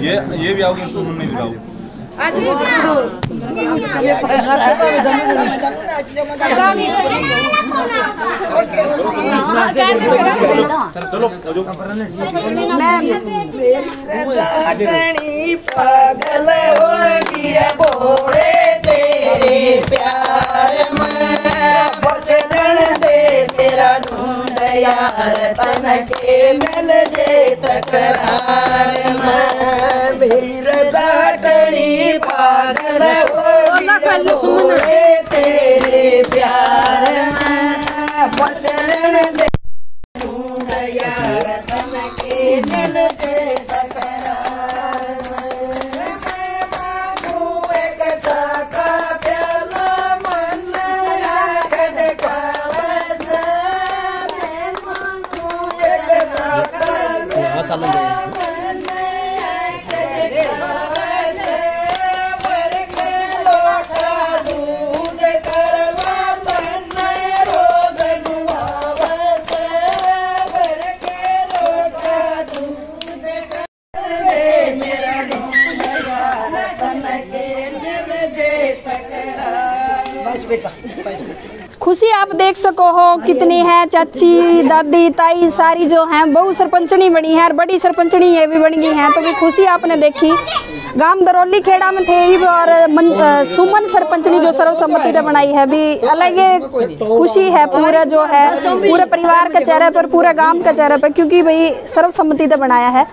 ये ये भी आओगे सुमन नहीं भी आओगे चलो हो पागल होगी बोले यार तन के मिल जे तकरार में। भीर जाटनी पागल बोले तेरे प्यार में। दे यार तन के मिल जे तकरार खुशी आप देख सको हो कितनी है चाची दादी ताई सारी जो हैं बहु सरपंचनी बनी है और बड़ी सरपंचनी ये भी बन गई हैं। तो भी खुशी आपने देखी। गाँव दरौली खेड़ा में थे और मन, सुमन सरपंचनी जो सर्वसम्मति ने बनाई है भी अलग खुशी है पूरा जो है पूरे परिवार के चेहरे पर पूरे गाँव के चेहरे पर क्योंकि भाई सर्वसम्मति ने बनाया है।